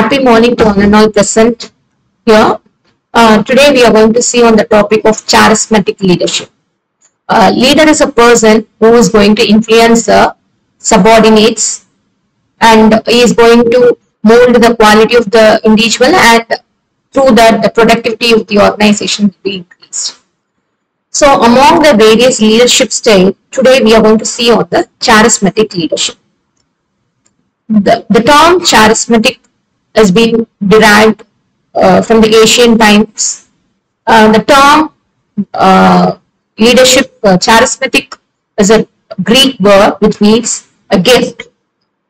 Happy morning to one and all present here. Uh, today we are going to see on the topic of charismatic leadership. Uh, leader is a person who is going to influence the subordinates and is going to mold the quality of the individual and through that the productivity of the organization will be increased. So among the various leadership styles, today we are going to see on the charismatic leadership. The, the term charismatic has been derived uh, from the Asian times. Uh, the term uh, leadership, uh, charismatic, is a Greek word which means a gift.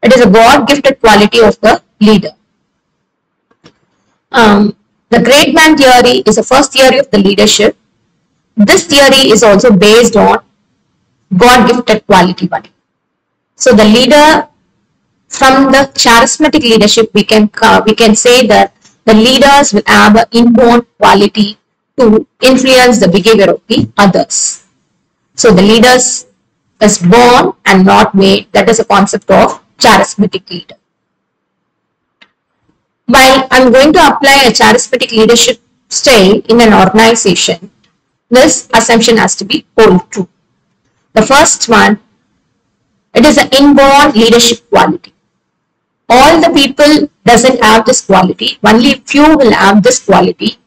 It is a God-gifted quality of the leader. Um, the great man theory is the first theory of the leadership. This theory is also based on God-gifted quality. So the leader from the charismatic leadership, we can uh, we can say that the leaders will have an inborn quality to influence the behavior of the others. So the leaders is born and not made. That is a concept of charismatic leader. While I'm going to apply a charismatic leadership style in an organization, this assumption has to be hold true. The first one, it is an inborn leadership quality all the people doesn't have this quality. Only few will have this quality.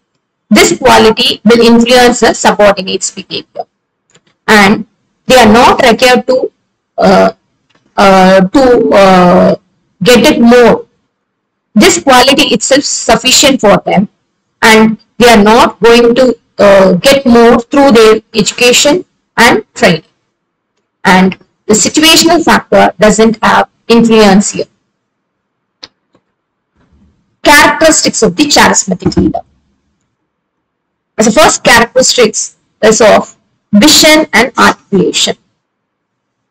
This quality will influence the subordinates behavior. And they are not required to uh, uh, to uh, get it more. This quality itself sufficient for them and they are not going to uh, get more through their education and training. And the situational factor doesn't have influence here characteristics of the charismatic leader. As the first characteristics is of vision and articulation.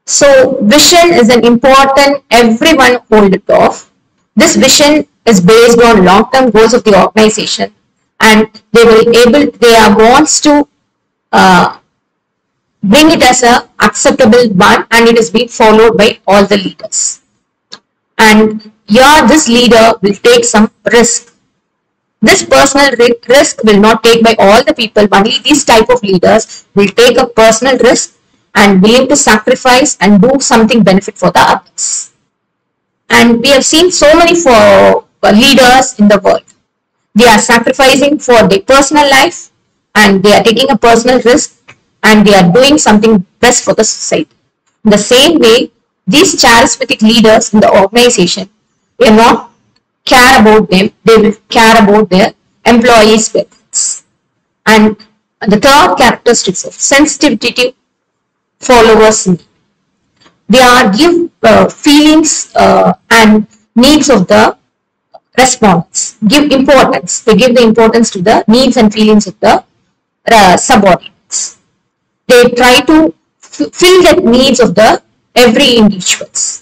So vision is an important, everyone hold it off. This vision is based on long-term goals of the organization and they will able, they are wants to uh, bring it as a acceptable one and it is being followed by all the leaders. And here this leader will take some risk. This personal risk will not take by all the people. Only these type of leaders will take a personal risk and willing to sacrifice and do something benefit for the others. And we have seen so many for uh, leaders in the world. They are sacrificing for their personal life and they are taking a personal risk and they are doing something best for the society. In the same way, these charismatic leaders in the organization will not care about them, they will care about their employees' benefits. And the third characteristics of sensitivity followers need. They are give uh, feelings uh, and needs of the response, give importance. They give the importance to the needs and feelings of the uh, subordinates. They try to fill the needs of the every individuals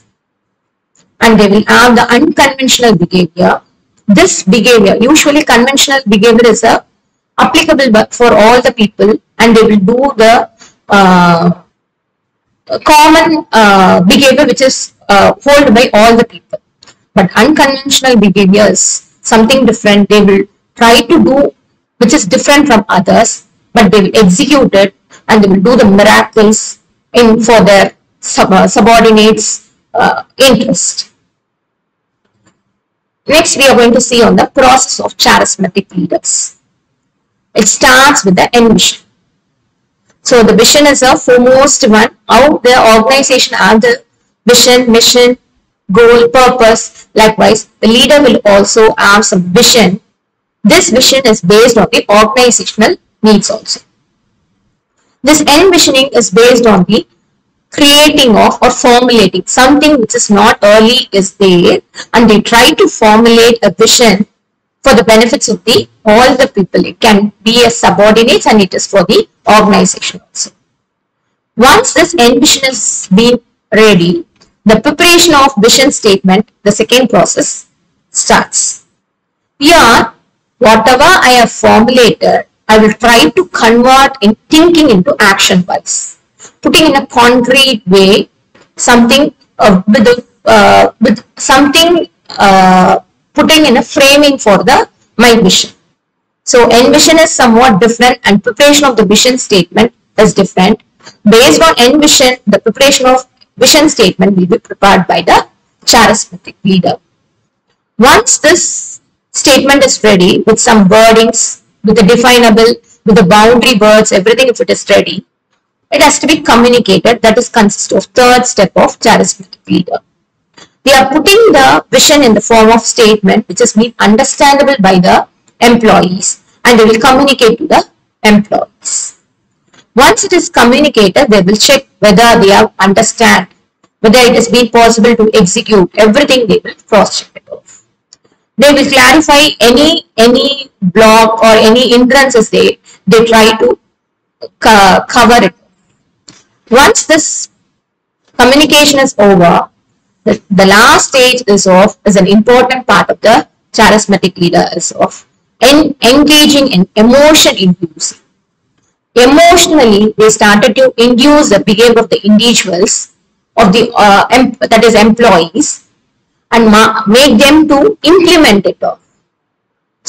and they will have the unconventional behavior. This behavior, usually conventional behavior is a, applicable for all the people and they will do the uh, common uh, behavior which is uh, held by all the people. But unconventional behavior is something different. They will try to do which is different from others, but they will execute it and they will do the miracles in for their sub, uh, subordinates uh, interest. Next, we are going to see on the process of charismatic leaders. It starts with the end vision. So the vision is a foremost one. How the organization has the vision, mission, goal, purpose. Likewise, the leader will also have some vision. This vision is based on the organizational needs also. This envisioning is based on the creating of or formulating something which is not early is there and they try to formulate a vision for the benefits of the all the people. It can be a subordinates and it is for the organization also. Once this vision is been ready, the preparation of vision statement, the second process starts. Here, whatever I have formulated, I will try to convert in thinking into action wise putting in a concrete way something uh, with, uh, with something uh, putting in a framing for the my vision. So envision is somewhat different and preparation of the vision statement is different. Based on envision, the preparation of vision statement will be prepared by the charismatic leader. Once this statement is ready with some wordings, with the definable, with the boundary words, everything if it is ready, it has to be communicated. That is consist of third step of charismatic leader. They are putting the vision in the form of statement which is made understandable by the employees and they will communicate to the employees. Once it is communicated, they will check whether they have understand, whether it has been possible to execute, everything they will cross-check it off. They will clarify any any block or any hindrances they, they try to co cover it. Once this communication is over, the, the last stage is of is an important part of the charismatic leader is of en, engaging in emotion inducing. Emotionally, they started to induce the behavior of the individuals of the uh, that is employees and make them to implement it.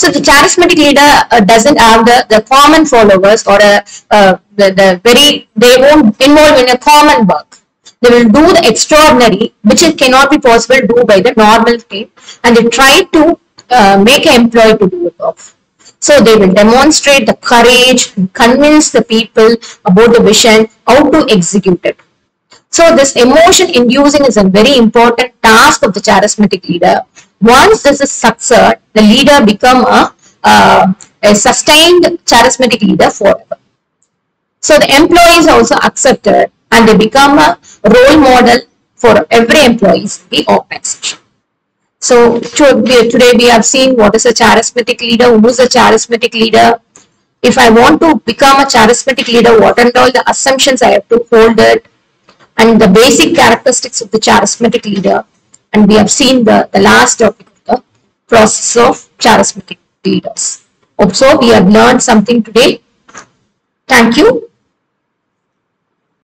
So the charismatic leader uh, doesn't have the, the common followers or a, uh, the, the very, they won't involve in a common work. They will do the extraordinary, which it cannot be possible to do by the normal team, and they try to uh, make an employee to do it off. So they will demonstrate the courage convince the people about the vision, how to execute it. So this emotion inducing is a very important task of the charismatic leader. Once this is succeed, the leader become a, uh, a sustained charismatic leader forever. So the employees also accepted and they become a role model for every employee in the organization. So today we have seen what is a charismatic leader, who is a charismatic leader. If I want to become a charismatic leader, what are all the assumptions I have to hold it and the basic characteristics of the charismatic leader. And we have seen the, the last topic of the process of charismatic leaders. Also, we have learned something today. Thank you.